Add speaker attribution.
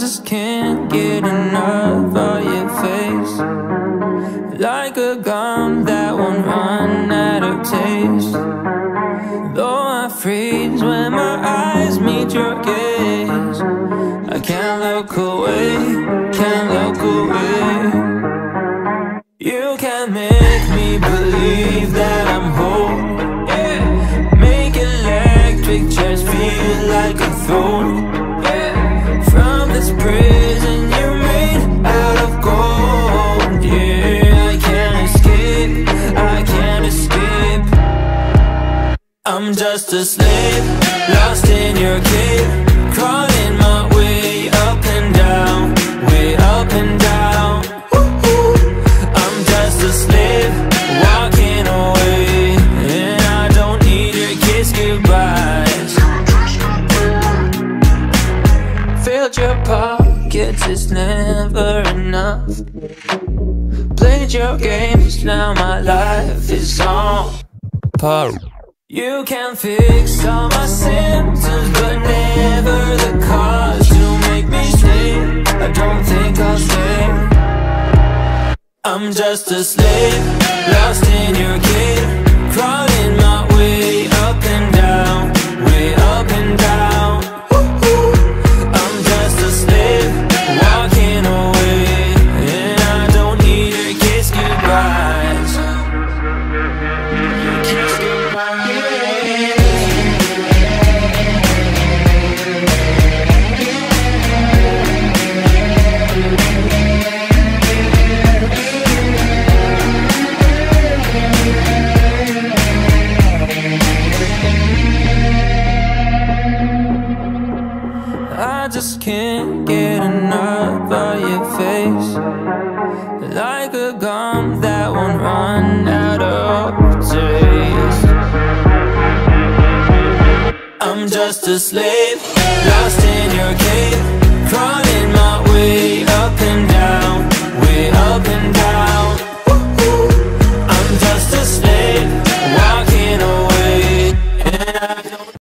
Speaker 1: just can't get enough of your face. Like a gum that won't run out of taste. Though I freeze when my eyes meet your gaze. I can't look away, can't look away. You can make me I'm just a slave, lost in your cave Crawling my way up and down, way up and down. I'm just a slave, walking away And I don't need your kiss goodbyes. Filled your pockets, it's never enough. Played your games, now my life is on par you can fix all my symptoms, but never the cause to make me sleep, I don't think I'll stay. I'm just a slave, lost in your cave, just can't get enough of your face. Like a gum that won't run out of taste. I'm just a slave, lost in your cave Crawling